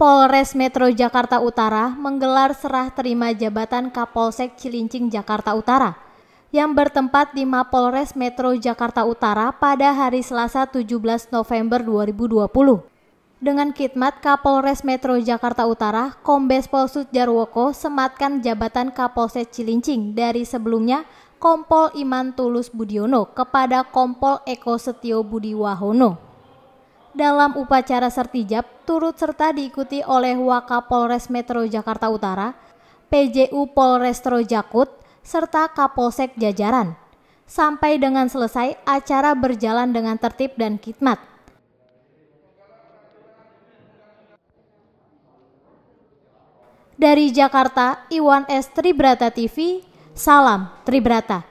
Polres Metro Jakarta Utara menggelar serah terima jabatan Kapolsek Cilincing Jakarta Utara yang bertempat di Mapolres Metro Jakarta Utara pada hari Selasa 17 November 2020. Dengan khidmat Kapolres Metro Jakarta Utara, Kombes Pol Sudjarwoko sematkan jabatan Kapolsek Cilincing dari sebelumnya Kompol Iman Tulus Budiono kepada Kompol Eko Setio Budi Wahono dalam upacara sertijab turut serta diikuti oleh Wakapolres Metro Jakarta Utara, PJU Polrestro Jakut, serta Kapolsek jajaran. Sampai dengan selesai, acara berjalan dengan tertib dan khidmat. Dari Jakarta, Iwan S. Tribrata TV, Salam Tribrata.